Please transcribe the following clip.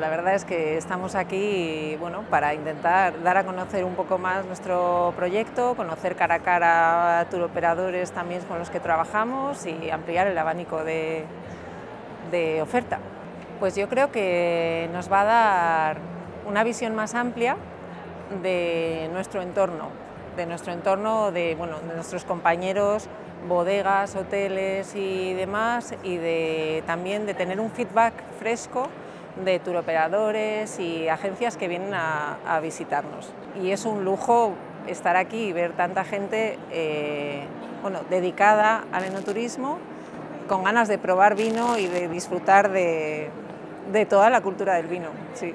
La verdad es que estamos aquí bueno, para intentar dar a conocer un poco más nuestro proyecto, conocer cara a cara a turoperadores también con los que trabajamos y ampliar el abanico de, de oferta. Pues yo creo que nos va a dar una visión más amplia de nuestro entorno, de nuestro entorno, de, bueno, de nuestros compañeros, bodegas, hoteles y demás, y de, también de tener un feedback fresco de turoperadores y agencias que vienen a, visitarnos. Y es un lujo estar aquí y ver tanta gente eh, bueno, dedicada al enoturismo, con ganas de probar vino y de disfrutar de, de toda la cultura del vino. Sí.